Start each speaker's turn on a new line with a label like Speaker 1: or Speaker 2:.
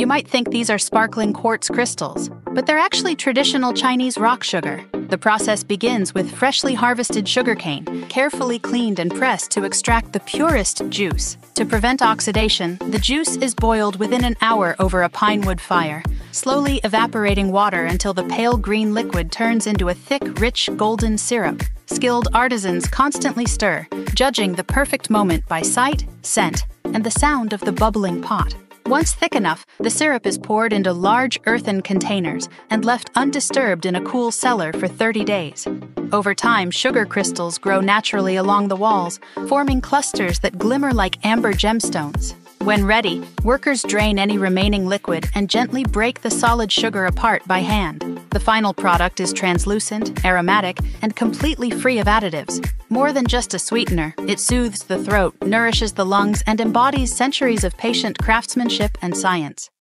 Speaker 1: You might think these are sparkling quartz crystals, but they're actually traditional Chinese rock sugar. The process begins with freshly harvested sugarcane, carefully cleaned and pressed to extract the purest juice. To prevent oxidation, the juice is boiled within an hour over a pine wood fire, slowly evaporating water until the pale green liquid turns into a thick, rich, golden syrup. Skilled artisans constantly stir, judging the perfect moment by sight, scent, and the sound of the bubbling pot. Once thick enough, the syrup is poured into large earthen containers and left undisturbed in a cool cellar for 30 days. Over time, sugar crystals grow naturally along the walls, forming clusters that glimmer like amber gemstones. When ready, workers drain any remaining liquid and gently break the solid sugar apart by hand. The final product is translucent, aromatic, and completely free of additives. More than just a sweetener, it soothes the throat, nourishes the lungs, and embodies centuries of patient craftsmanship and science.